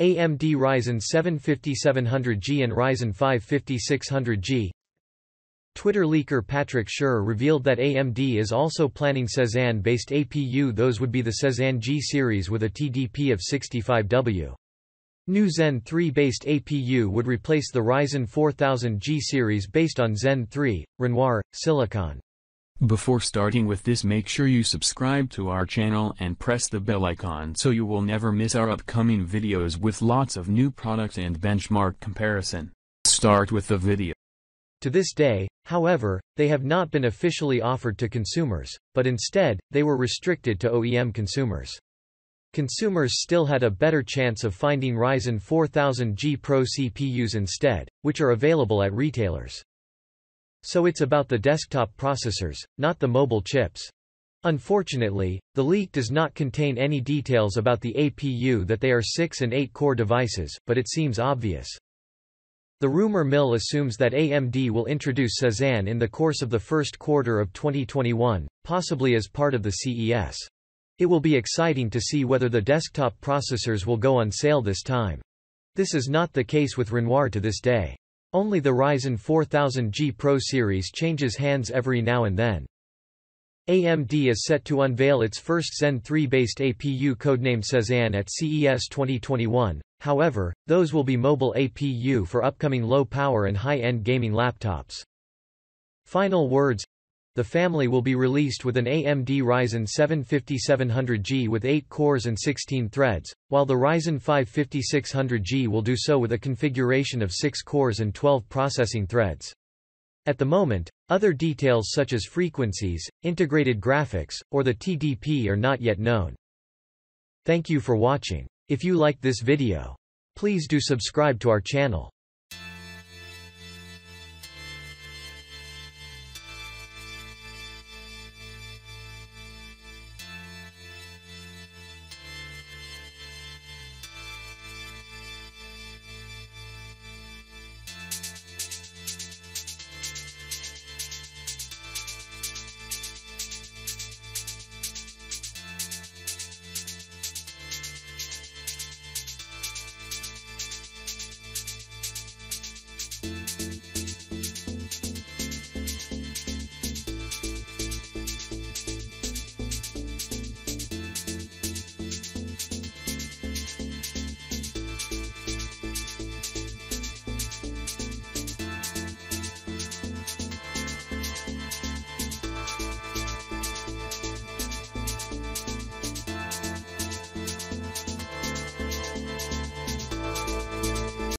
AMD Ryzen 7 5700G and Ryzen 5 5600G Twitter leaker Patrick Schur revealed that AMD is also planning Cezanne-based APU those would be the Cezanne G series with a TDP of 65W. New Zen 3-based APU would replace the Ryzen 4000 G series based on Zen 3, Renoir, Silicon. Before starting with this make sure you subscribe to our channel and press the bell icon so you will never miss our upcoming videos with lots of new products and benchmark comparison. Start with the video. To this day, however, they have not been officially offered to consumers, but instead, they were restricted to OEM consumers. Consumers still had a better chance of finding Ryzen 4000G Pro CPUs instead, which are available at retailers. So it's about the desktop processors, not the mobile chips. Unfortunately, the leak does not contain any details about the APU that they are 6 and 8 core devices, but it seems obvious. The rumor mill assumes that AMD will introduce Cezanne in the course of the first quarter of 2021, possibly as part of the CES. It will be exciting to see whether the desktop processors will go on sale this time. This is not the case with Renoir to this day. Only the Ryzen 4000G Pro series changes hands every now and then. AMD is set to unveil its first Zen 3-based APU codenamed Cezanne at CES 2021, However, those will be mobile APU for upcoming low-power and high-end gaming laptops. Final words the family will be released with an AMD Ryzen 7 5700G with 8 cores and 16 threads, while the Ryzen 5 5600G will do so with a configuration of 6 cores and 12 processing threads. At the moment, other details such as frequencies, integrated graphics, or the TDP are not yet known. Thank you for watching. If you liked this video, please do subscribe to our channel.